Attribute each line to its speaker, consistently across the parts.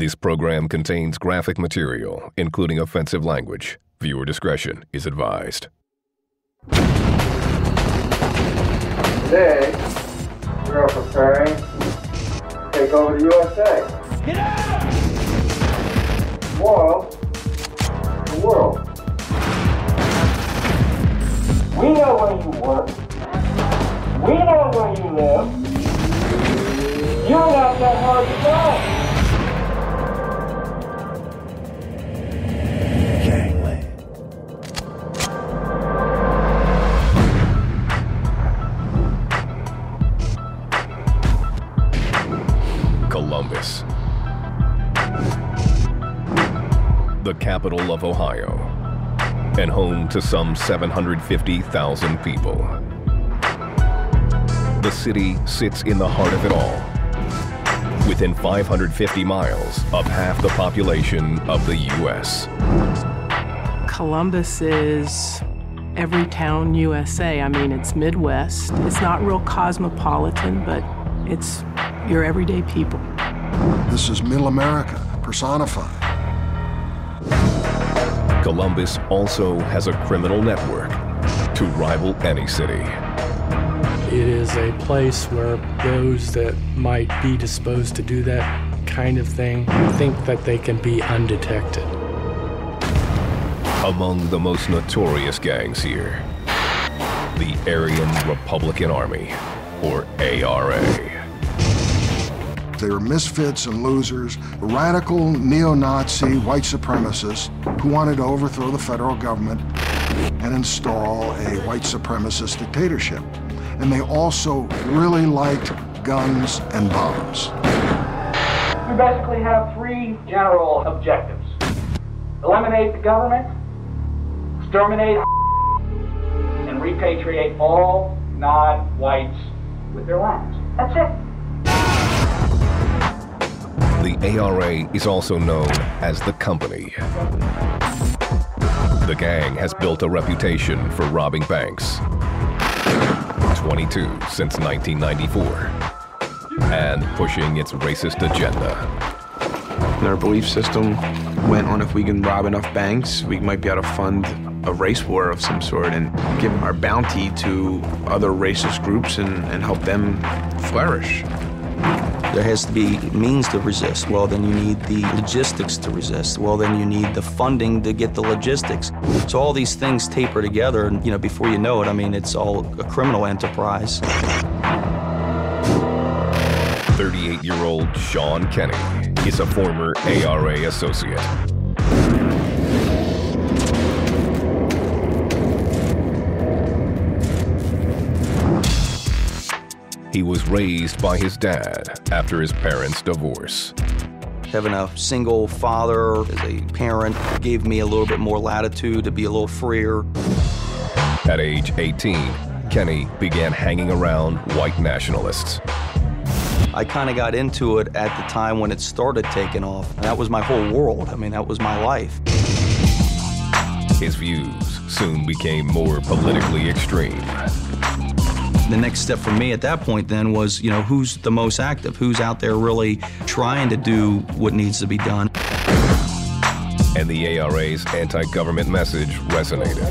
Speaker 1: This program contains graphic material, including offensive language. Viewer discretion is advised.
Speaker 2: Today, we are preparing to take over the USA. Get out! Tomorrow, the world. We know where you work. We know where you live. You're not that hard to find.
Speaker 1: Capital of Ohio, and home to some 750,000 people. The city sits in the heart of it all, within 550 miles of half the population of the U.S.
Speaker 3: Columbus is every town USA. I mean, it's Midwest. It's not real cosmopolitan, but it's your everyday people.
Speaker 4: This is Middle America personified.
Speaker 1: Columbus also has a criminal network to rival any city.
Speaker 5: It is a place where those that might be disposed to do that kind of thing think that they can be undetected.
Speaker 1: Among the most notorious gangs here, the Aryan Republican Army, or ARA.
Speaker 4: They were misfits and losers, radical neo-Nazi white supremacists who wanted to overthrow the federal government and install a white supremacist dictatorship. And they also really liked guns and bombs.
Speaker 6: We basically have three general objectives. Eliminate the government, exterminate and repatriate all non-whites with their lands. That's it.
Speaker 1: The ARA is also known as the Company. The gang has built a reputation for robbing banks. 22 since 1994. And pushing its racist agenda.
Speaker 7: Our belief system went on if we can rob enough banks, we might be able to fund a race war of some sort and give our bounty to other racist groups and, and help them flourish.
Speaker 8: There has to be means to resist. Well, then you need the logistics to resist. Well, then you need the funding to get the logistics. So all these things taper together, and you know, before you know it, I mean, it's all a criminal enterprise.
Speaker 1: 38-year-old Sean Kenny is a former ARA associate. He was raised by his dad after his parents' divorce.
Speaker 8: Having a single father as a parent gave me a little bit more latitude to be a little freer.
Speaker 1: At age 18, Kenny began hanging around white nationalists.
Speaker 8: I kind of got into it at the time when it started taking off. And that was my whole world. I mean, that was my life.
Speaker 1: His views soon became more politically extreme.
Speaker 8: The next step for me at that point then was, you know, who's the most active? Who's out there really trying to do what needs to be done?
Speaker 1: And the ARA's anti-government message resonated.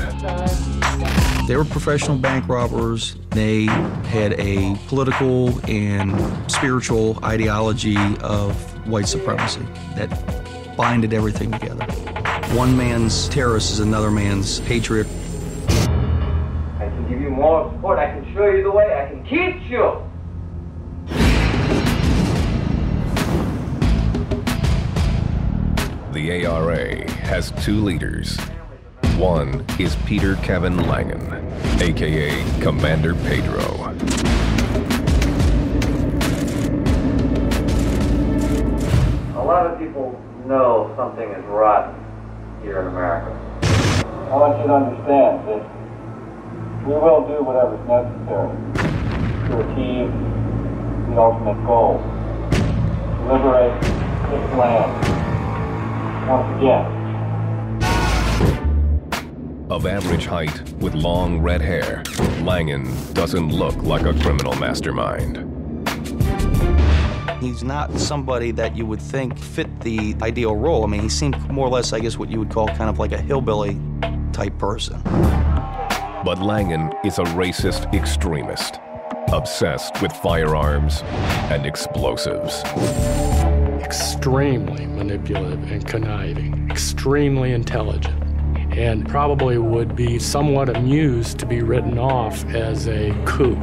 Speaker 8: They were professional bank robbers. They had a political and spiritual ideology of white supremacy that binded everything together. One man's terrorist is another man's patriot.
Speaker 2: I can give you more support. I can show you the way. I can teach you.
Speaker 1: The ARA has two leaders. One is Peter Kevin Langan, aka Commander Pedro.
Speaker 2: A lot of people know something is rotten here in America. I want you to understand that we will do whatever's necessary to achieve the ultimate goal. To liberate this land once again.
Speaker 1: Of average height with long red hair, Langan doesn't look like a criminal mastermind.
Speaker 8: He's not somebody that you would think fit the ideal role. I mean, he seemed more or less, I guess, what you would call kind of like a hillbilly type person.
Speaker 1: But Langan is a racist extremist, obsessed with firearms and explosives.
Speaker 5: Extremely manipulative and conniving, extremely intelligent, and probably would be somewhat amused to be written off as a kook.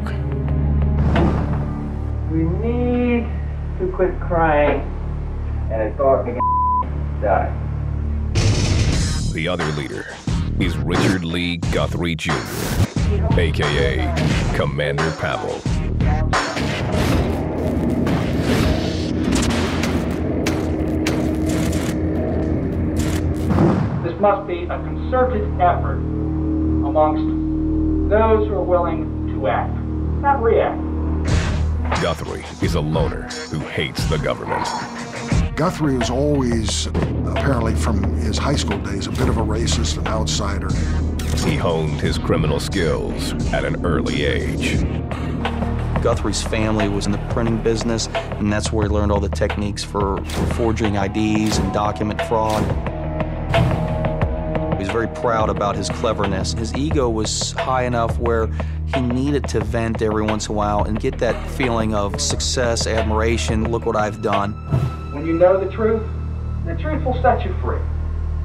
Speaker 2: We need to quit crying and start making die.
Speaker 1: The other leader is Richard Lee Guthrie Jr., aka Commander Pavel.
Speaker 6: This must be a concerted effort amongst those who are willing to act, not react.
Speaker 1: Guthrie is a loner who hates the government.
Speaker 4: Guthrie was always, apparently from his high school days, a bit of a racist and outsider.
Speaker 1: He honed his criminal skills at an early age.
Speaker 8: Guthrie's family was in the printing business, and that's where he learned all the techniques for, for forging IDs and document fraud. He was very proud about his cleverness. His ego was high enough where he needed to vent every once in a while and get that feeling of success, admiration, look what I've done.
Speaker 6: When you know the truth, the truth will set you free.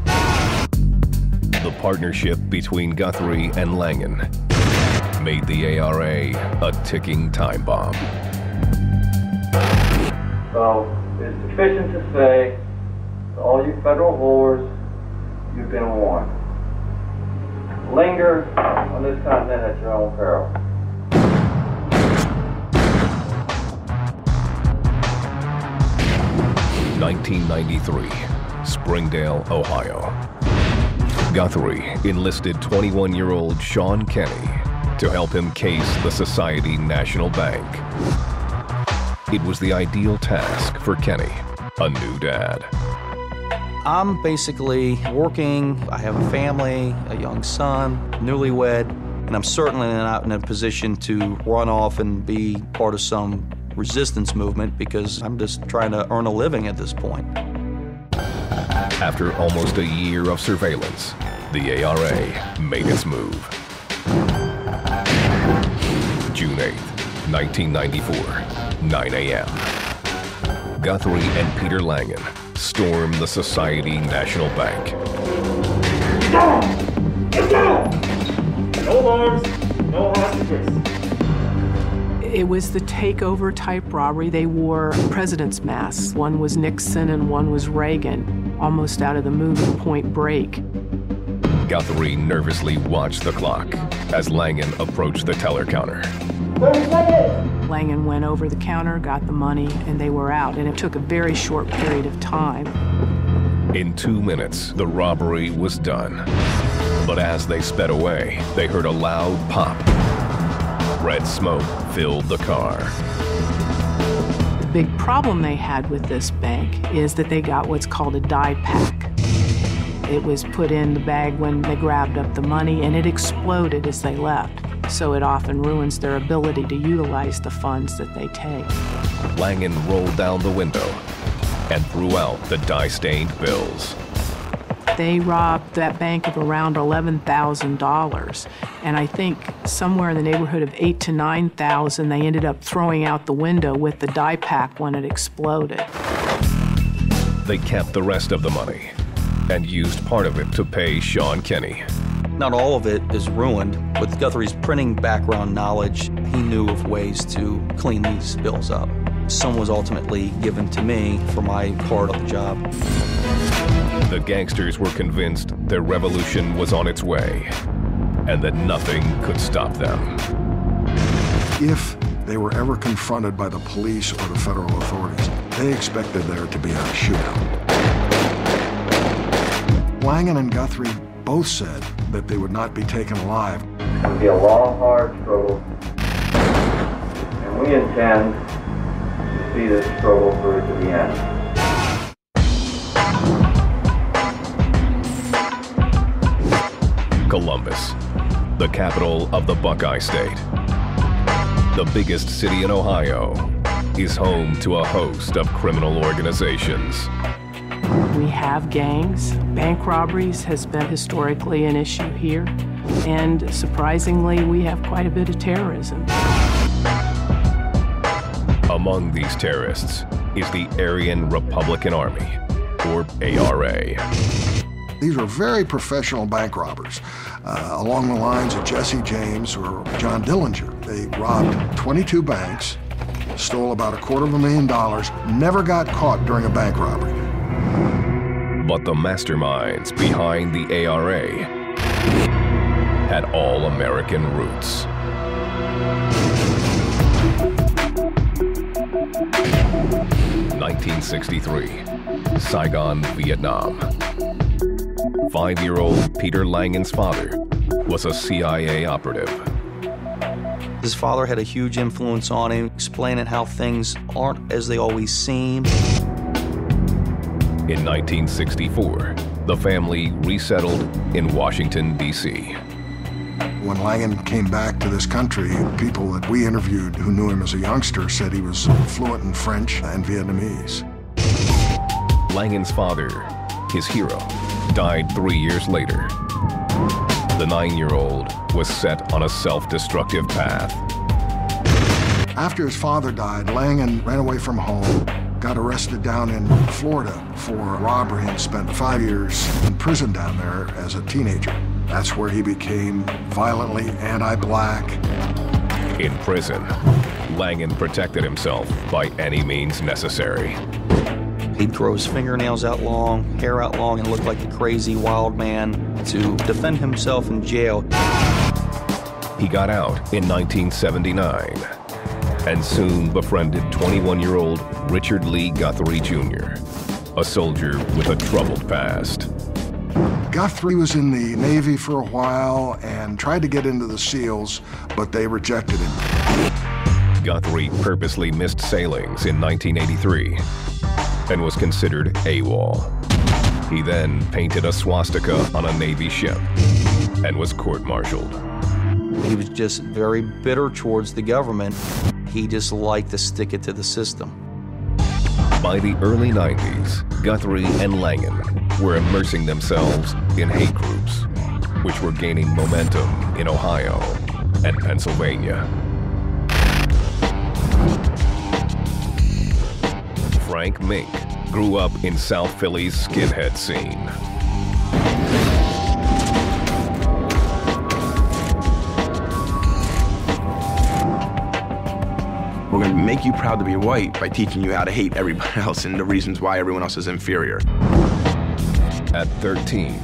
Speaker 1: The partnership between Guthrie and Langan made the ARA a ticking time bomb.
Speaker 2: So it's sufficient to say to all you federal whores, you've been warned. Linger on this continent at your own peril.
Speaker 1: 1993, Springdale, Ohio. Guthrie enlisted 21 year old Sean Kenny to help him case the Society National Bank. It was the ideal task for Kenny, a new dad.
Speaker 8: I'm basically working, I have a family, a young son, newlywed, and I'm certainly not in a position to run off and be part of some resistance movement because I'm just trying to earn a living at this point.
Speaker 1: After almost a year of surveillance, the ARA made its move. June 8th, 1994, 9 a.m. Guthrie and Peter Langan storm the Society National Bank.
Speaker 9: No arms, no hostages.
Speaker 3: It was the takeover type robbery. They wore president's masks. One was Nixon and one was Reagan, almost out of the movie Point Break.
Speaker 1: Guthrie nervously watched the clock as Langan approached the teller counter.
Speaker 3: Langan went over the counter, got the money, and they were out. And it took a very short period of time.
Speaker 1: In two minutes, the robbery was done. But as they sped away, they heard a loud pop. Red smoke filled the car.
Speaker 3: The big problem they had with this bank is that they got what's called a dye pack. It was put in the bag when they grabbed up the money and it exploded as they left. So it often ruins their ability to utilize the funds that they take.
Speaker 1: Langan rolled down the window and threw out the dye stained bills.
Speaker 3: They robbed that bank of around $11,000. And I think somewhere in the neighborhood of eight to 9,000 they ended up throwing out the window with the dye pack when it exploded.
Speaker 1: They kept the rest of the money and used part of it to pay Sean Kenny.
Speaker 8: Not all of it is ruined. With Guthrie's printing background knowledge, he knew of ways to clean these bills up. Some was ultimately given to me for my part of the job.
Speaker 1: The gangsters were convinced their revolution was on its way and that nothing could stop them.
Speaker 4: If they were ever confronted by the police or the federal authorities, they expected there to be a shootout. Langan and Guthrie both said that they would not be taken alive.
Speaker 2: It's going to be a long, hard struggle. And we intend to see this struggle through to the end.
Speaker 1: Columbus, the capital of the Buckeye State, the biggest city in Ohio, is home to a host of criminal organizations.
Speaker 3: We have gangs. Bank robberies has been historically an issue here. And surprisingly, we have quite a bit of terrorism.
Speaker 1: Among these terrorists is the Aryan Republican Army, or ARA.
Speaker 4: These were very professional bank robbers, uh, along the lines of Jesse James or John Dillinger. They robbed 22 banks, stole about a quarter of a million dollars, never got caught during a bank robbery.
Speaker 1: But the masterminds behind the ARA had all American roots. Nineteen sixty-three, Saigon, Vietnam. Five-year-old Peter Langan's father was a CIA operative.
Speaker 8: His father had a huge influence on him, explaining how things aren't as they always seem.
Speaker 1: In 1964, the family resettled in Washington, D.C.
Speaker 4: When Langan came back to this country, people that we interviewed who knew him as a youngster said he was fluent in French and Vietnamese.
Speaker 1: Langan's father, his hero, died three years later. The nine-year-old was set on a self-destructive path.
Speaker 4: After his father died, Langan ran away from home, got arrested down in Florida for robbery and spent five years in prison down there as a teenager. That's where he became violently anti-black.
Speaker 1: In prison, Langan protected himself by any means necessary.
Speaker 8: He'd grow his fingernails out long, hair out long, and look like a crazy wild man to defend himself in jail.
Speaker 1: He got out in 1979 and soon befriended 21-year-old Richard Lee Guthrie Jr., a soldier with a troubled past.
Speaker 4: Guthrie was in the Navy for a while and tried to get into the SEALs, but they rejected him.
Speaker 1: Guthrie purposely missed sailings in 1983 and was considered AWOL. He then painted a swastika on a Navy ship and was court-martialed.
Speaker 8: He was just very bitter towards the government. He just liked to stick it to the system.
Speaker 1: By the early 90s, Guthrie and Langan were immersing themselves in hate groups, which were gaining momentum in Ohio and Pennsylvania. Frank Mink grew up in South Philly's skinhead scene.
Speaker 7: We're going to make you proud to be white by teaching you how to hate everybody else and the reasons why everyone else is inferior.
Speaker 1: At 13,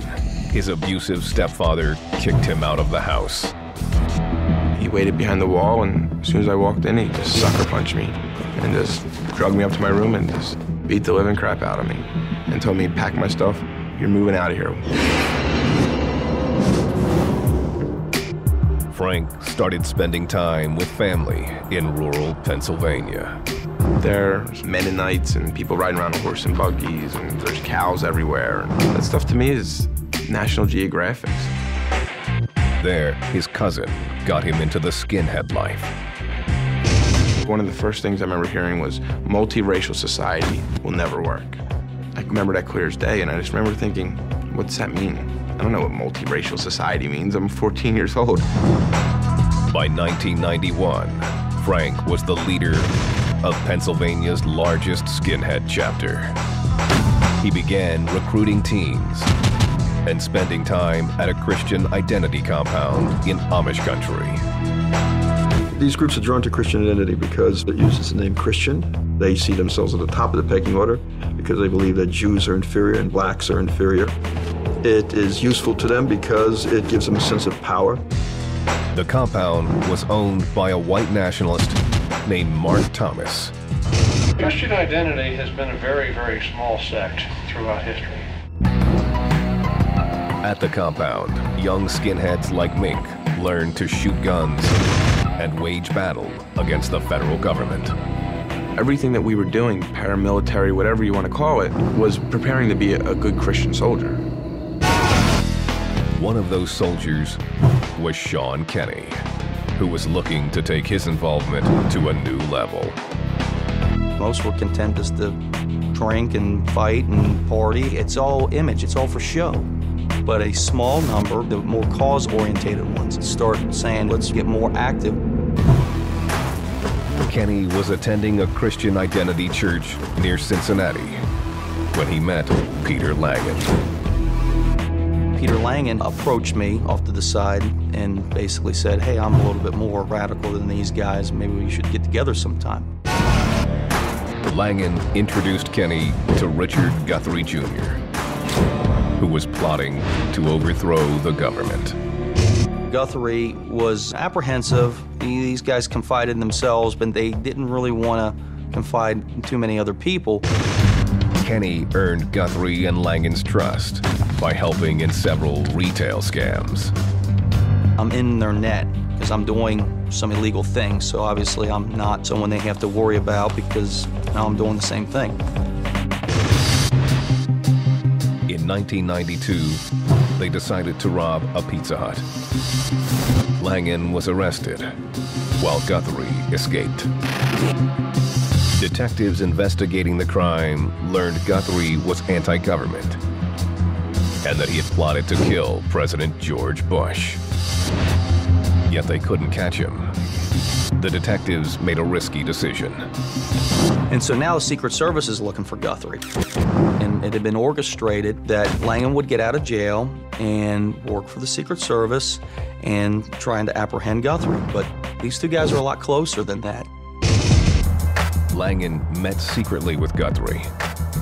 Speaker 1: his abusive stepfather kicked him out of the house.
Speaker 7: He waited behind the wall, and as soon as I walked in, he just sucker punched me and just drugged me up to my room and just beat the living crap out of me and told me, pack my stuff, you're moving out of here.
Speaker 1: Frank started spending time with family in rural Pennsylvania.
Speaker 7: There's Mennonites and people riding around on horse and buggies, and there's cows everywhere. That stuff to me is National Geographic.
Speaker 1: There, his cousin got him into the skinhead life.
Speaker 7: One of the first things I remember hearing was multiracial society will never work. I remember that clear as day, and I just remember thinking, what's that mean? I don't know what multiracial society means. I'm 14 years old.
Speaker 1: By 1991, Frank was the leader of Pennsylvania's largest skinhead chapter. He began recruiting teens and spending time at a Christian identity compound in Amish country.
Speaker 10: These groups are drawn to Christian identity because it uses the name Christian. They see themselves at the top of the pecking order because they believe that Jews are inferior and blacks are inferior. It is useful to them because it gives them a sense of power.
Speaker 1: The compound was owned by a white nationalist named Mark Thomas.
Speaker 11: Christian identity has been a very, very small sect throughout history.
Speaker 1: At the compound, young skinheads like Mink learned to shoot guns and wage battle against the federal government.
Speaker 7: Everything that we were doing, paramilitary, whatever you want to call it, was preparing to be a, a good Christian soldier.
Speaker 1: One of those soldiers was Sean Kenny, who was looking to take his involvement to a new level.
Speaker 8: Most were content just to drink and fight and party. It's all image, it's all for show. But a small number, the more cause-orientated ones, start saying, let's get more active.
Speaker 1: Kenny was attending a Christian Identity Church near Cincinnati when he met Peter Langan.
Speaker 8: Peter Langan approached me off to the side and basically said, hey, I'm a little bit more radical than these guys. Maybe we should get together sometime.
Speaker 1: Langan introduced Kenny to Richard Guthrie Jr., who was plotting to overthrow the government.
Speaker 8: Guthrie was apprehensive. These guys confided in themselves, but they didn't really want to confide in too many other people.
Speaker 1: Kenny earned Guthrie and Langan's trust by helping in several retail scams.
Speaker 8: I'm in their net because I'm doing some illegal things, so obviously I'm not someone they have to worry about because now I'm doing the same thing.
Speaker 1: In 1992, they decided to rob a Pizza Hut. Langan was arrested, while Guthrie escaped. Detectives investigating the crime learned Guthrie was anti-government and that he had plotted to kill President George Bush. Yet they couldn't catch him. The detectives made a risky decision.
Speaker 8: And so now the Secret Service is looking for Guthrie. And it had been orchestrated that Langan would get out of jail and work for the Secret Service and trying to apprehend Guthrie. But these two guys are a lot closer than that.
Speaker 1: Langan met secretly with Guthrie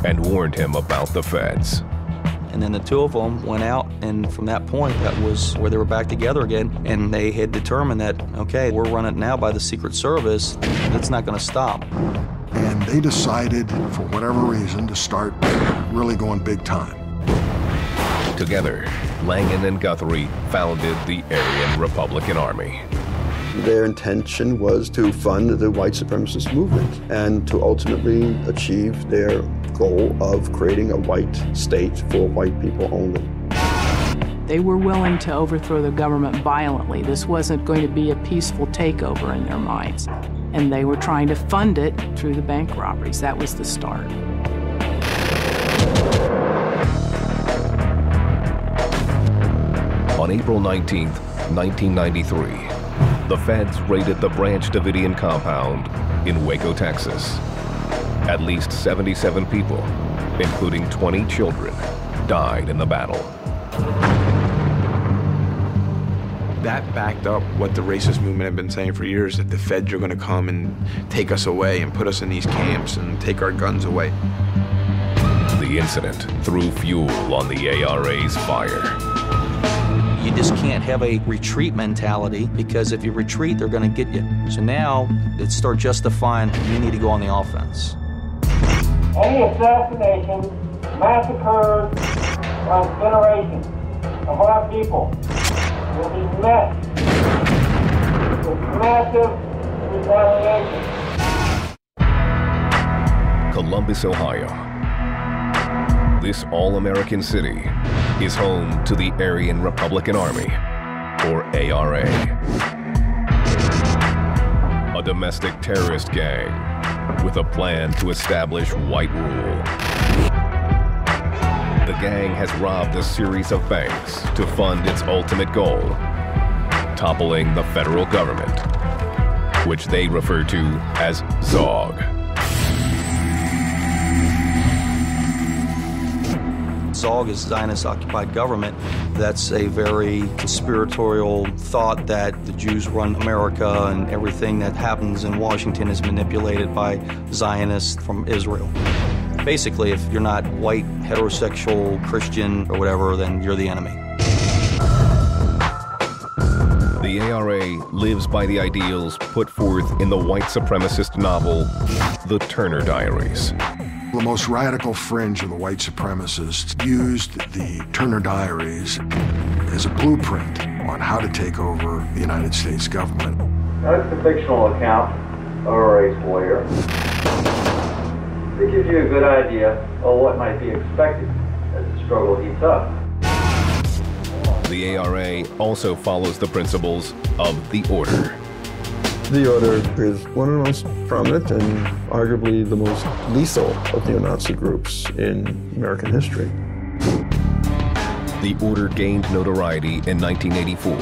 Speaker 1: and warned him about the feds.
Speaker 8: And then the two of them went out, and from that point, that was where they were back together again. And they had determined that, okay, we're running now by the Secret Service. That's not going to stop.
Speaker 4: And they decided, for whatever reason, to start really going big time.
Speaker 1: Together, Langan and Guthrie founded the Aryan Republican Army.
Speaker 10: Their intention was to fund the white supremacist movement and to ultimately achieve their goal of creating a white state for white people only.
Speaker 3: They were willing to overthrow the government violently. This wasn't going to be a peaceful takeover in their minds. And they were trying to fund it through the bank robberies. That was the start.
Speaker 1: On April 19, 1993, the feds raided the Branch Davidian compound in Waco, Texas. At least 77 people, including 20 children, died in the battle.
Speaker 7: That backed up what the racist movement had been saying for years that the feds are going to come and take us away and put us in these camps and take our guns away.
Speaker 1: The incident threw fuel on the ARA's fire.
Speaker 8: You just can't have a retreat mentality because if you retreat, they're going to get you. So now it start justifying you need to go on the offense.
Speaker 2: Any assassination, massacres, or generations of our people will be met with massive retaliation.
Speaker 1: Columbus, Ohio. This all-American city is home to the Aryan Republican Army, or ARA. A domestic terrorist gang with a plan to establish white rule. The gang has robbed a series of banks to fund its ultimate goal, toppling the federal government, which they refer to as ZOG.
Speaker 8: ZOG is Zionist occupied government. That's a very conspiratorial thought that the Jews run America and everything that happens in Washington is manipulated by Zionists from Israel. Basically, if you're not white, heterosexual, Christian, or whatever, then you're the enemy.
Speaker 1: The ARA lives by the ideals put forth in the white supremacist novel, The Turner Diaries.
Speaker 4: The most radical fringe of the white supremacists used the Turner Diaries as a blueprint on how to take over the United States government.
Speaker 2: That's the fictional account of a race warrior. It gives you a good idea of what might be expected as the struggle heats up.
Speaker 1: The ARA also follows the principles of the Order.
Speaker 10: The Order is one of the most prominent and arguably the most lethal of neo-Nazi groups in American history.
Speaker 1: The Order gained notoriety in 1984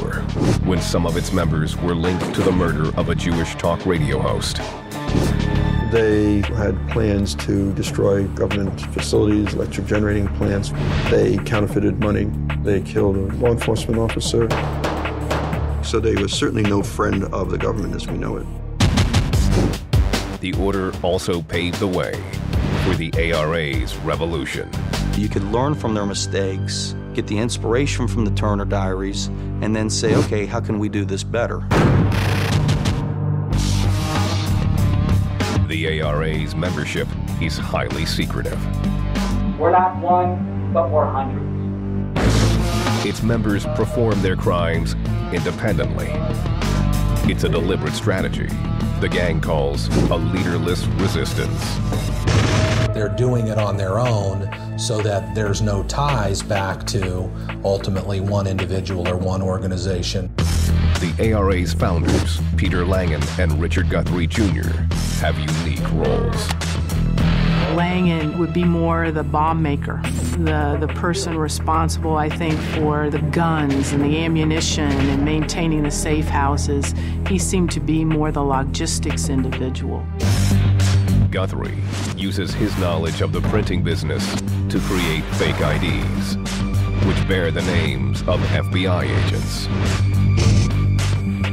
Speaker 1: when some of its members were linked to the murder of a Jewish talk radio host.
Speaker 10: They had plans to destroy government facilities, electric generating plants. They counterfeited money. They killed a law enforcement officer. So they were certainly no friend of the government as we know it.
Speaker 1: The Order also paved the way for the ARA's revolution.
Speaker 8: You could learn from their mistakes, get the inspiration from the Turner Diaries, and then say, okay, how can we do this better?
Speaker 1: The ARA's membership is highly secretive.
Speaker 6: We're not one, but we're hundreds.
Speaker 1: Its members perform their crimes independently. It's a deliberate strategy the gang calls a leaderless resistance.
Speaker 12: They're doing it on their own so that there's no ties back to ultimately one individual or one organization.
Speaker 1: The ARA's founders, Peter Langan and Richard Guthrie Jr., have unique roles.
Speaker 3: Langan would be more the bomb maker, the, the person responsible, I think, for the guns and the ammunition and maintaining the safe houses. He seemed to be more the logistics individual.
Speaker 1: Guthrie uses his knowledge of the printing business to create fake IDs, which bear the names of FBI agents.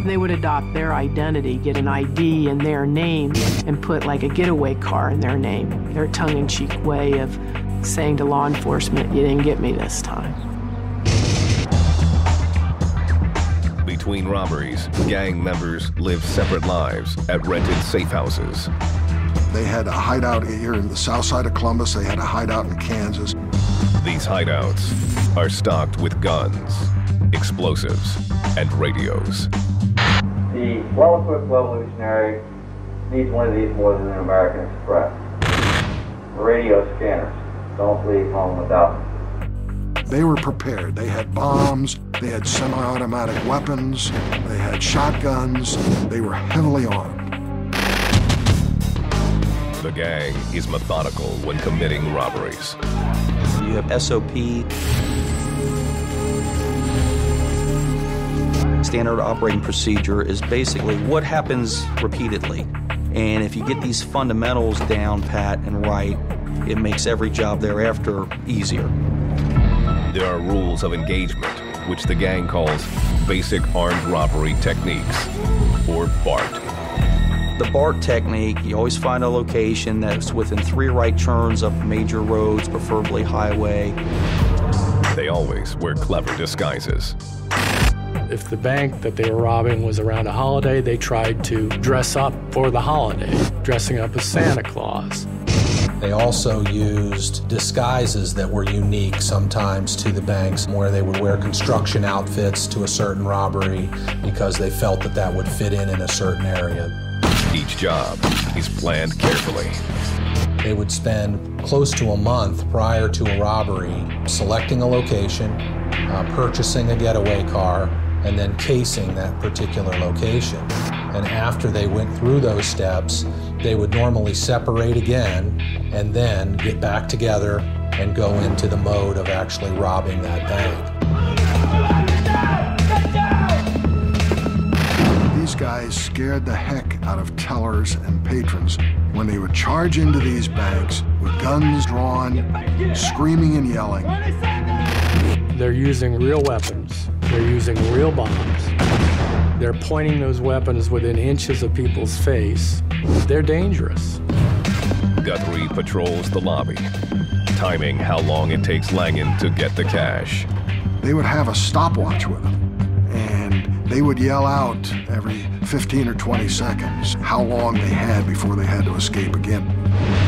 Speaker 3: They would adopt their identity, get an ID in their name, and put like a getaway car in their name. Their tongue in cheek way of saying to law enforcement, you didn't get me this time.
Speaker 1: Between robberies, gang members live separate lives at rented safe houses.
Speaker 4: They had a hideout here in the south side of Columbus. They had a hideout in Kansas.
Speaker 1: These hideouts are stocked with guns, explosives, and radios.
Speaker 2: The well-equipped revolutionary needs one of these more than an American Express. Radio scanners. Don't leave home without them.
Speaker 4: They were prepared. They had bombs, they had semi-automatic weapons, they had shotguns, they were heavily armed.
Speaker 1: The gang is methodical when committing robberies.
Speaker 8: You have SOP, standard operating procedure is basically what happens repeatedly. And if you get these fundamentals down pat and right, it makes every job thereafter easier.
Speaker 1: There are rules of engagement, which the gang calls Basic Armed Robbery Techniques, or BART.
Speaker 8: The BART technique, you always find a location that's within three right turns of major roads, preferably highway.
Speaker 1: They always wear clever disguises.
Speaker 5: If the bank that they were robbing was around a holiday, they tried to dress up for the holiday, dressing up as Santa Claus.
Speaker 12: They also used disguises that were unique sometimes to the banks, where they would wear construction outfits to a certain robbery because they felt that that would fit in in a certain area.
Speaker 1: Each job is planned carefully.
Speaker 12: They would spend close to a month prior to a robbery selecting a location, uh, purchasing a getaway car, and then casing that particular location. And after they went through those steps, they would normally separate again and then get back together and go into the mode of actually robbing that bank.
Speaker 4: These guys scared the heck out of tellers and patrons when they would charge into these banks with guns drawn, screaming and yelling.
Speaker 5: They're using real weapons. They're using real bombs. They're pointing those weapons within inches of people's face. They're dangerous.
Speaker 1: Guthrie patrols the lobby, timing how long it takes Langan to get the cash.
Speaker 4: They would have a stopwatch with them, and they would yell out every 15 or 20 seconds how long they had before they had to escape again.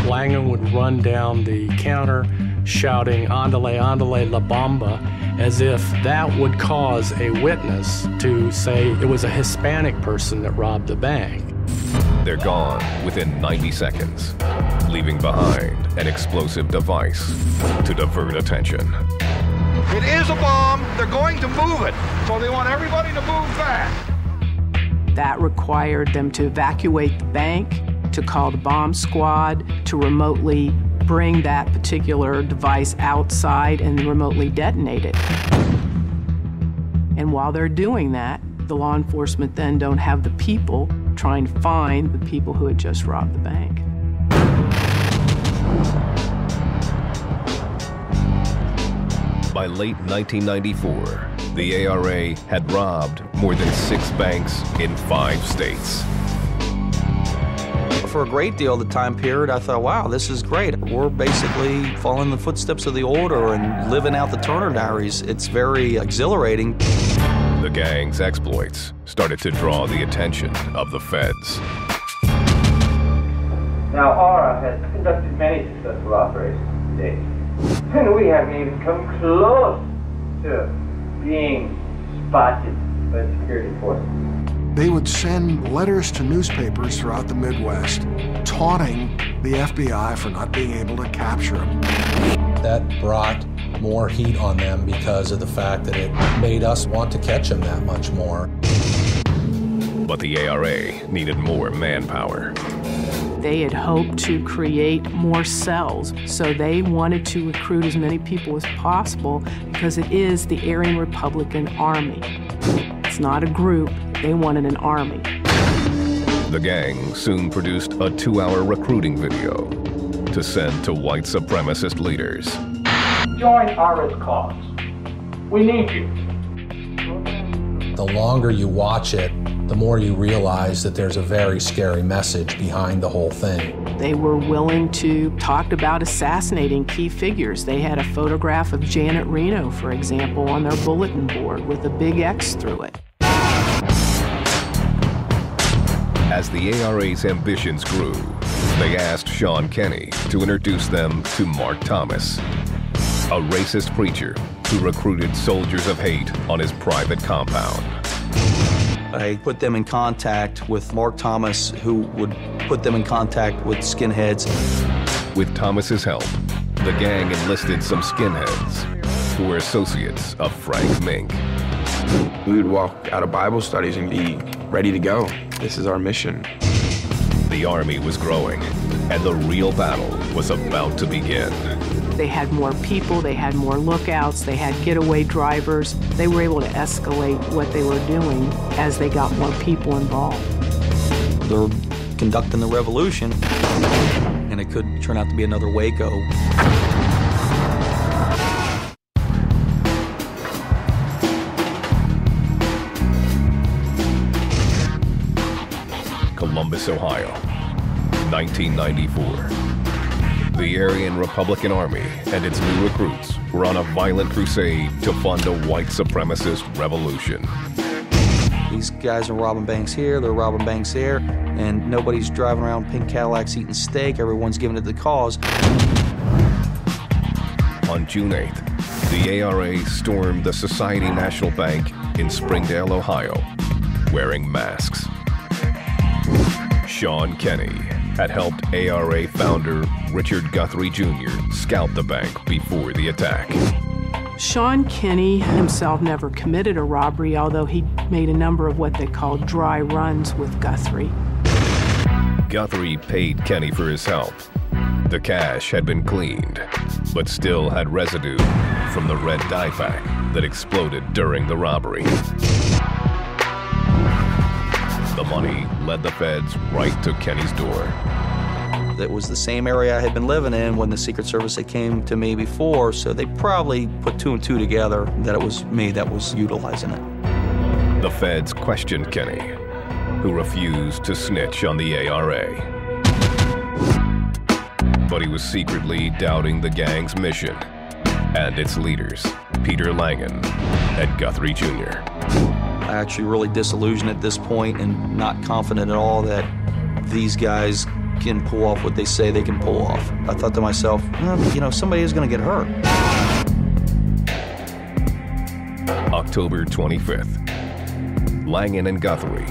Speaker 5: Langan would run down the counter shouting, Andale, Andale, La Bamba, as if that would cause a witness to say it was a Hispanic person that robbed the bank.
Speaker 1: They're gone within 90 seconds, leaving behind an explosive device to divert attention.
Speaker 13: It is a bomb. They're going to move it. So they want everybody to move back.
Speaker 3: That required them to evacuate the bank, to call the bomb squad, to remotely bring that particular device outside and remotely detonate it. And while they're doing that, the law enforcement then don't have the people trying to find the people who had just robbed the bank.
Speaker 1: By late 1994, the ARA had robbed more than six banks in five states.
Speaker 8: For a great deal of the time period, I thought, wow, this is great. We're basically following the footsteps of the order and living out the Turner Diaries. It's very exhilarating.
Speaker 1: The gang's exploits started to draw the attention of the feds.
Speaker 2: Now, ARA has conducted many successful operations to date, and we haven't even come close to being spotted by the security forces.
Speaker 4: They would send letters to newspapers throughout the Midwest taunting the FBI for not being able to capture them.
Speaker 12: That brought more heat on them because of the fact that it made us want to catch them that much more.
Speaker 1: But the ARA needed more manpower.
Speaker 3: They had hoped to create more cells, so they wanted to recruit as many people as possible because it is the Aryan Republican Army. It's not a group, they wanted an army.
Speaker 1: The gang soon produced a two hour recruiting video to send to white supremacist leaders.
Speaker 6: Join ARA's cause. We need you.
Speaker 12: The longer you watch it, the more you realize that there's a very scary message behind the whole thing.
Speaker 3: They were willing to talk about assassinating key figures. They had a photograph of Janet Reno, for example, on their bulletin board with a big X through it.
Speaker 1: As the ARA's ambitions grew, they asked Sean Kenny to introduce them to Mark Thomas, a racist preacher who recruited soldiers of hate on his private compound.
Speaker 8: I put them in contact with Mark Thomas, who would put them in contact with skinheads.
Speaker 1: With Thomas's help, the gang enlisted some skinheads who were associates of Frank Mink.
Speaker 7: We would walk out of Bible studies and be ready to go. This is our mission.
Speaker 1: The army was growing, and the real battle was about to begin.
Speaker 3: They had more people, they had more lookouts, they had getaway drivers. They were able to escalate what they were doing as they got more people involved.
Speaker 8: They're conducting the revolution, and it could turn out to be another Waco.
Speaker 1: Columbus, Ohio, 1994. The Aryan Republican Army and its new recruits were on a violent crusade to fund a white supremacist revolution.
Speaker 8: These guys are robbing banks here, they're robbing banks there, and nobody's driving around pink Cadillacs eating steak. Everyone's giving it the cause.
Speaker 1: On June 8th, the ARA stormed the Society National Bank in Springdale, Ohio, wearing masks. Sean Kenny had helped ARA founder Richard Guthrie Jr. scout the bank before the attack.
Speaker 3: Sean Kenny himself never committed a robbery, although he made a number of what they call dry runs with Guthrie.
Speaker 1: Guthrie paid Kenny for his help. The cash had been cleaned, but still had residue from the red dye pack that exploded during the robbery. The money led the feds right to Kenny's door.
Speaker 8: That was the same area I had been living in when the Secret Service had came to me before, so they probably put two and two together that it was me that was utilizing it.
Speaker 1: The feds questioned Kenny, who refused to snitch on the ARA. But he was secretly doubting the gang's mission and its leaders, Peter Langan and Guthrie Jr.
Speaker 8: I actually really disillusioned at this point and not confident at all that these guys can pull off what they say they can pull off. I thought to myself, well, you know, somebody is going to get hurt.
Speaker 1: October 25th. Langan and Guthrie,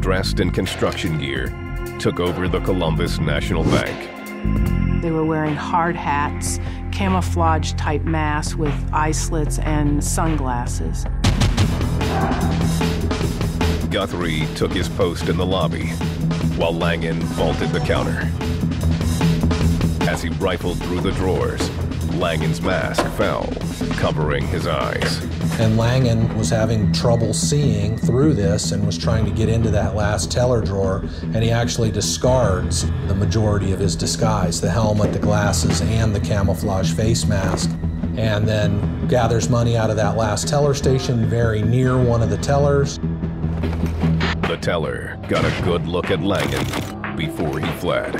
Speaker 1: dressed in construction gear, took over the Columbus National Bank.
Speaker 3: They were wearing hard hats, camouflage type masks with eye slits and sunglasses.
Speaker 1: Guthrie took his post in the lobby, while Langan vaulted the counter. As he rifled through the drawers, Langan's mask fell, covering his eyes.
Speaker 12: And Langan was having trouble seeing through this and was trying to get into that last teller drawer, and he actually discards the majority of his disguise the helmet, the glasses, and the camouflage face mask. And then gathers money out of that last teller station very near one of the tellers.
Speaker 1: The teller got a good look at Langan before he fled.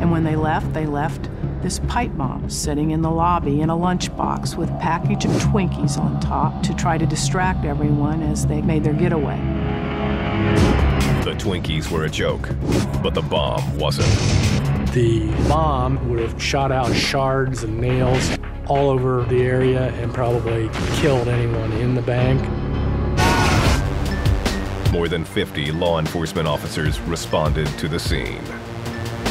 Speaker 3: And when they left, they left this pipe bomb sitting in the lobby in a lunchbox with a package of Twinkies on top to try to distract everyone as they made their getaway.
Speaker 1: The Twinkies were a joke, but the bomb wasn't.
Speaker 5: The bomb would have shot out shards and nails all over the area and probably killed anyone in the bank.
Speaker 1: More than 50 law enforcement officers responded to the scene.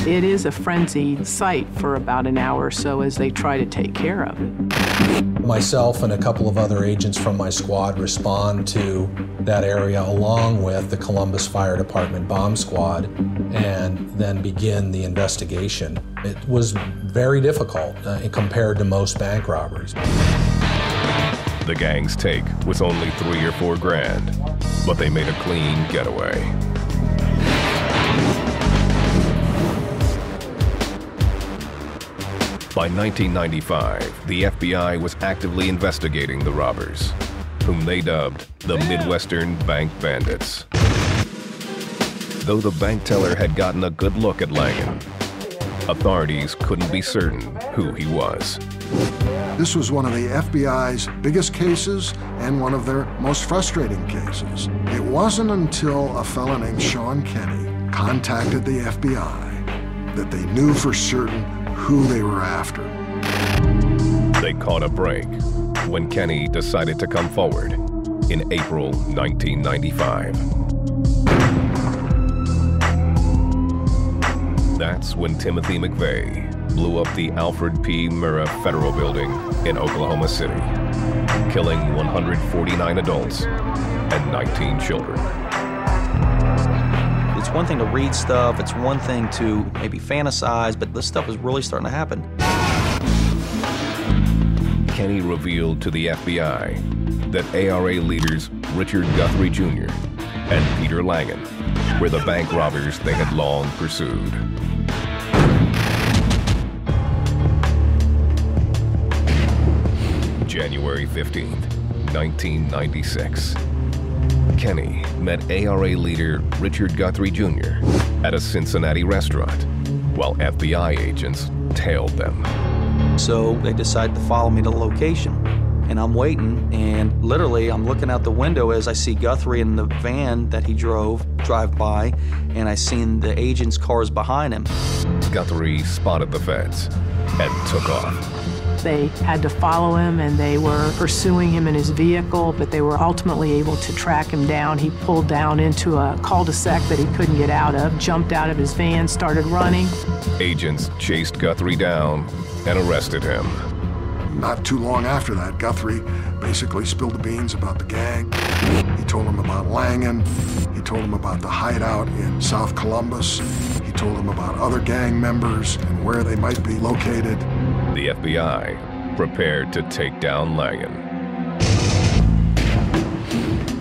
Speaker 3: It is a frenzied sight for about an hour or so as they try to take care of it.
Speaker 12: Myself and a couple of other agents from my squad respond to that area along with the Columbus Fire Department bomb squad and then begin the investigation. It was very difficult uh, compared to most bank robberies.
Speaker 1: The gang's take was only three or four grand, but they made a clean getaway. By 1995, the FBI was actively investigating the robbers, whom they dubbed the Midwestern Bank Bandits. Though the bank teller had gotten a good look at Langan, authorities couldn't be certain who he was.
Speaker 4: This was one of the FBI's biggest cases and one of their most frustrating cases. It wasn't until a fellow named Sean Kenny contacted the FBI that they knew for certain who they were after.
Speaker 1: They caught a break when Kenny decided to come forward in April 1995. That's when Timothy McVeigh blew up the Alfred P. Murrah Federal Building in Oklahoma City, killing 149 adults and 19 children.
Speaker 8: It's one thing to read stuff, it's one thing to maybe fantasize, but this stuff is really starting to happen.
Speaker 1: Kenny revealed to the FBI that ARA leaders Richard Guthrie Jr. and Peter Langan were the bank robbers they had long pursued. January 15th, 1996. Kenny met ARA leader Richard Guthrie Jr. at a Cincinnati restaurant, while FBI agents tailed them.
Speaker 8: So they decide to follow me to the location. And I'm waiting, and literally, I'm looking out the window as I see Guthrie in the van that he drove drive by, and I seen the agents' cars behind him.
Speaker 1: Guthrie spotted the feds and took off.
Speaker 3: They had to follow him and they were pursuing him in his vehicle, but they were ultimately able to track him down. He pulled down into a cul de sac that he couldn't get out of, jumped out of his van, started running.
Speaker 1: Agents chased Guthrie down and arrested him.
Speaker 4: Not too long after that, Guthrie basically spilled the beans about the gang. He told them about Langan. He told them about the hideout in South Columbus. He told them about other gang members and where they might be located.
Speaker 1: The FBI prepared to take down Langan.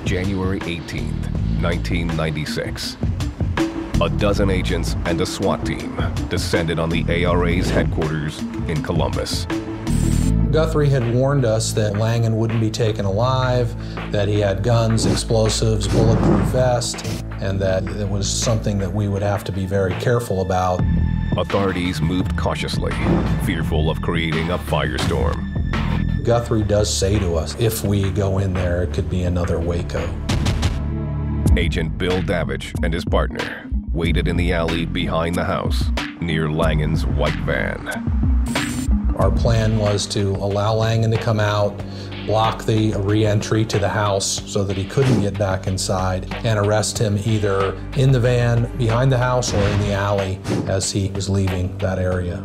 Speaker 1: January 18th, 1996. A dozen agents and a SWAT team descended on the ARA's headquarters in Columbus.
Speaker 12: Guthrie had warned us that Langan wouldn't be taken alive, that he had guns, explosives, bulletproof vest, and that it was something that we would have to be very careful about.
Speaker 1: Authorities moved cautiously, fearful of creating a firestorm.
Speaker 12: Guthrie does say to us, if we go in there, it could be another Waco.
Speaker 1: Agent Bill Davidge and his partner waited in the alley behind the house near Langan's white van.
Speaker 12: Our plan was to allow Langan to come out, block the re-entry to the house so that he couldn't get back inside, and arrest him either in the van behind the house or in the alley as he was leaving that area.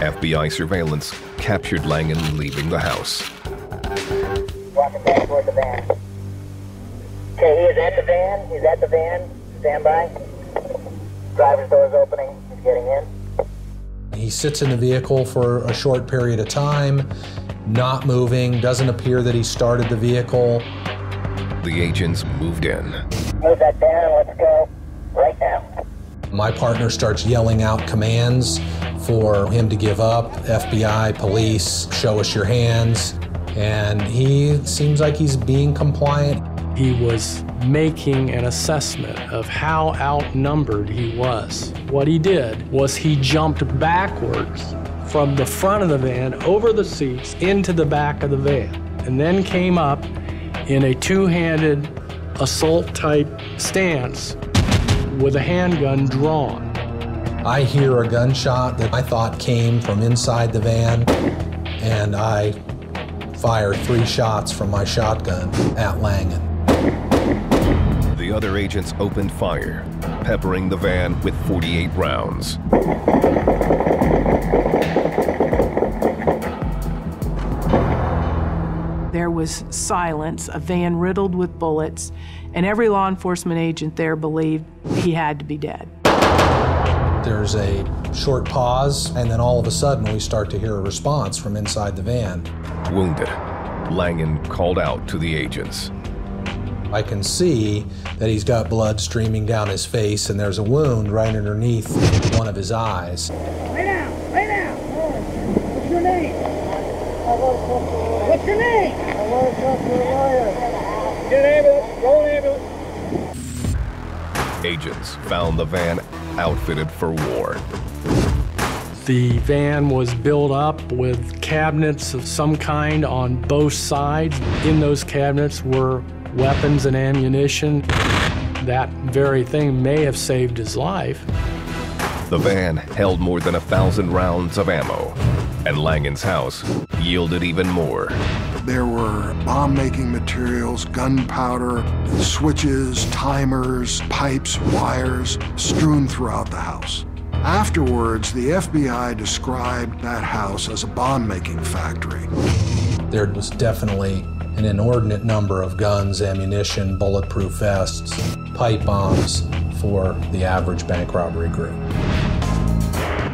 Speaker 1: FBI surveillance captured Langan leaving the house.
Speaker 13: Walking back toward the van. Okay, he is at the van. He's at the van. Stand by. Driver's door is opening. He's getting in.
Speaker 12: He sits in the vehicle for a short period of time, not moving, doesn't appear that he started the vehicle.
Speaker 1: The agents moved in.
Speaker 13: Move that van. Let's go right now.
Speaker 12: My partner starts yelling out commands for him to give up FBI, police, show us your hands. And he seems like he's being compliant.
Speaker 5: He was making an assessment of how outnumbered he was. What he did was he jumped backwards from the front of the van over the seats into the back of the van and then came up in a two handed assault type stance with a handgun drawn.
Speaker 12: I hear a gunshot that I thought came from inside the van, and I fire three shots from my shotgun at Langan.
Speaker 1: The other agents opened fire, peppering the van with 48 rounds.
Speaker 3: Was silence, a van riddled with bullets, and every law enforcement agent there believed he had to be dead.
Speaker 12: There's a short pause, and then all of a sudden we start to hear a response from inside the van.
Speaker 1: Wounded, Langan called out to the agents.
Speaker 12: I can see that he's got blood streaming down his face, and there's a wound right underneath one of his eyes.
Speaker 13: Lay down. Lay down. What's your name? What's your name? Get an ambulance. Roll an ambulance.
Speaker 1: Agents found the van outfitted for war.
Speaker 5: The van was built up with cabinets of some kind on both sides. In those cabinets were weapons and ammunition. That very thing may have saved his life.
Speaker 1: The van held more than a thousand rounds of ammo, and Langan's house yielded even more.
Speaker 4: There were bomb making materials, gunpowder, switches, timers, pipes, wires strewn throughout the house. Afterwards, the FBI described that house as a bomb making factory.
Speaker 12: There was definitely an inordinate number of guns, ammunition, bulletproof vests, pipe bombs for the average bank robbery group.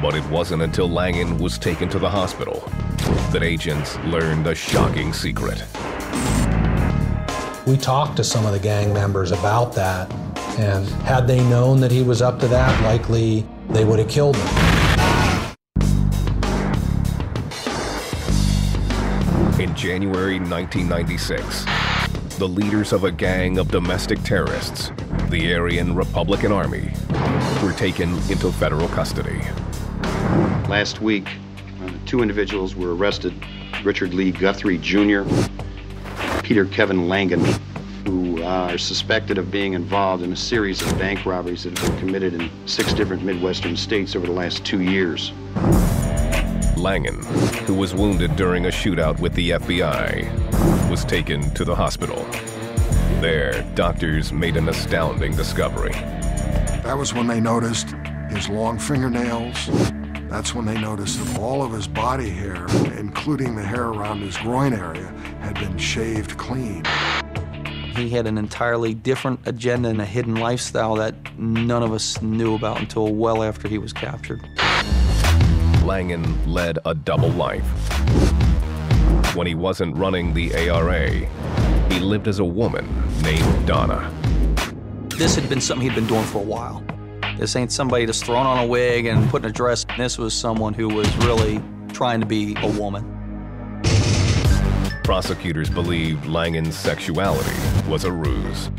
Speaker 1: But it wasn't until Langan was taken to the hospital that agents learned a shocking secret.
Speaker 12: We talked to some of the gang members about that, and had they known that he was up to that, likely they would have killed him.
Speaker 1: In January 1996, the leaders of a gang of domestic terrorists, the Aryan Republican Army, were taken into federal custody.
Speaker 14: Last week, two individuals were arrested Richard Lee Guthrie Jr., Peter Kevin Langan, who uh, are suspected of being involved in a series of bank robberies that have been committed in six different Midwestern states over the last two years.
Speaker 1: Langan, who was wounded during a shootout with the FBI, was taken to the hospital. There, doctors made an astounding discovery.
Speaker 4: That was when they noticed his long fingernails. That's when they noticed that all of his body hair, including the hair around his groin area, had been shaved clean.
Speaker 8: He had an entirely different agenda and a hidden lifestyle that none of us knew about until well after he was captured.
Speaker 1: Langan led a double life. When he wasn't running the ARA, he lived as a woman named Donna.
Speaker 8: This had been something he'd been doing for a while. This ain't somebody just throwing on a wig and putting a dress. This was someone who was really trying to be a woman.
Speaker 1: Prosecutors believed Langan's sexuality was a ruse.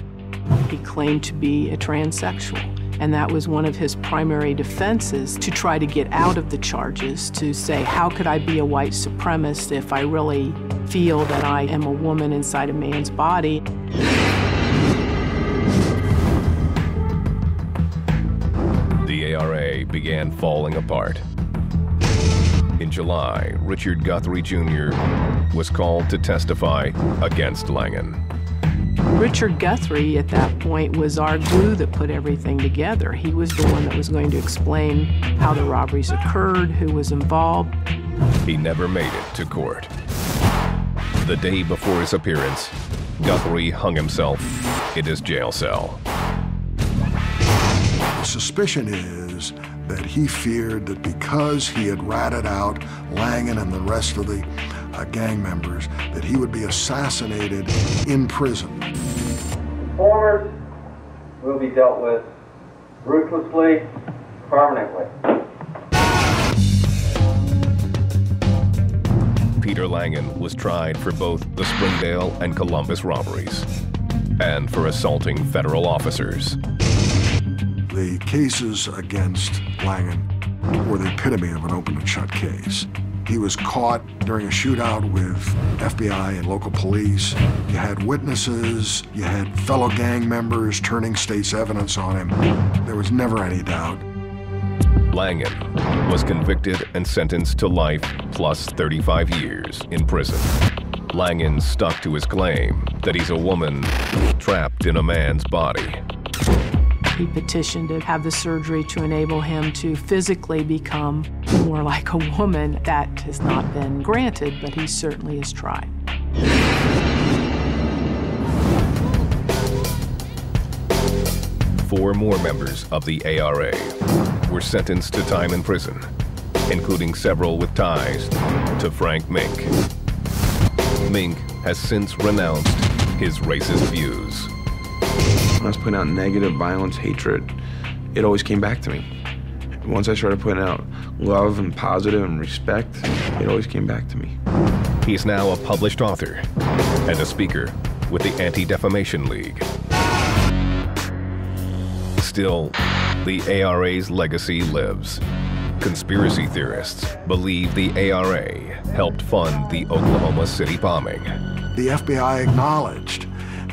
Speaker 3: He claimed to be a transsexual, and that was one of his primary defenses to try to get out of the charges, to say, how could I be a white supremacist if I really feel that I am a woman inside a man's body?
Speaker 1: Began falling apart. In July, Richard Guthrie Jr. was called to testify against Langan.
Speaker 3: Richard Guthrie, at that point, was our glue that put everything together. He was the one that was going to explain how the robberies occurred, who was involved.
Speaker 1: He never made it to court. The day before his appearance, Guthrie hung himself in his jail cell.
Speaker 4: The suspicion is that he feared that because he had ratted out Langan and the rest of the uh, gang members, that he would be assassinated in prison.
Speaker 2: Informers will be dealt with ruthlessly, permanently.
Speaker 1: Peter Langan was tried for both the Springdale and Columbus robberies and for assaulting federal officers.
Speaker 4: The cases against Langan were the epitome of an open and shut case. He was caught during a shootout with FBI and local police. You had witnesses, you had fellow gang members turning state's evidence on him. There was never any doubt.
Speaker 1: Langan was convicted and sentenced to life plus 35 years in prison. Langan stuck to his claim that he's a woman trapped in a man's body.
Speaker 3: He petitioned to have the surgery to enable him to physically become more like a woman. That has not been granted, but he certainly has tried.
Speaker 1: Four more members of the ARA were sentenced to time in prison, including several with ties to Frank Mink. Mink has since renounced his racist views.
Speaker 7: When I was putting out negative violence, hatred, it always came back to me. Once I started putting out love and positive and respect, it always came back to me.
Speaker 1: He's now a published author and a speaker with the Anti-Defamation League. Still, the ARA's legacy lives. Conspiracy theorists believe the ARA helped fund the Oklahoma City bombing.
Speaker 4: The FBI acknowledged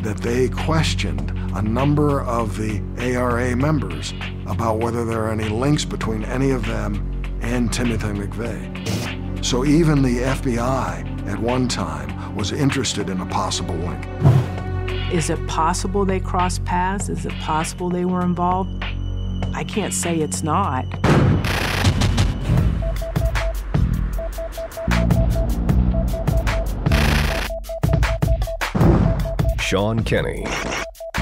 Speaker 4: that they questioned a number of the ARA members about whether there are any links between any of them and Timothy McVeigh. So even the FBI at one time was interested in a possible link.
Speaker 3: Is it possible they crossed paths? Is it possible they were involved? I can't say it's not.
Speaker 1: Sean Kenny.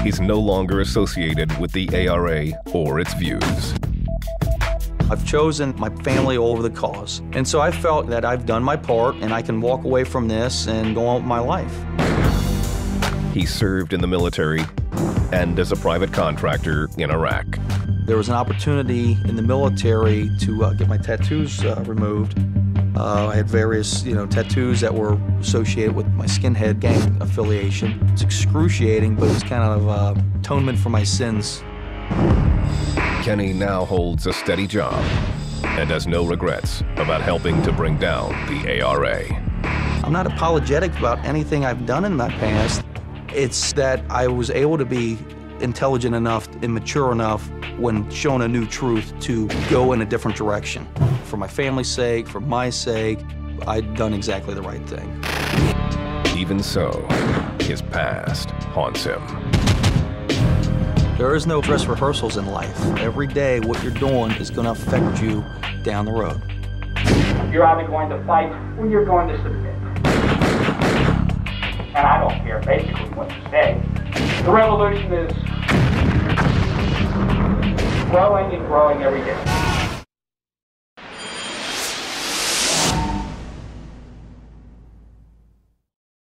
Speaker 1: He's no longer associated with the ARA or its views.
Speaker 8: I've chosen my family over the cause. And so I felt that I've done my part and I can walk away from this and go on with my life.
Speaker 1: He served in the military and as a private contractor in Iraq.
Speaker 8: There was an opportunity in the military to uh, get my tattoos uh, removed. Uh, I had various, you know, tattoos that were associated with my skinhead gang affiliation. It's excruciating, but it's kind of uh, atonement for my sins.
Speaker 1: Kenny now holds a steady job and has no regrets about helping to bring down the ARA.
Speaker 8: I'm not apologetic about anything I've done in my past. It's that I was able to be intelligent enough and mature enough when shown a new truth to go in a different direction. For my family's sake, for my sake, I'd done exactly the right thing.
Speaker 1: Even so, his past haunts him.
Speaker 8: There is no dress rehearsals in life. Every day, what you're doing is going to affect you down the road.
Speaker 6: You're either going to fight or you're going to submit. And I don't care basically what you say. The revolution is growing and growing every day.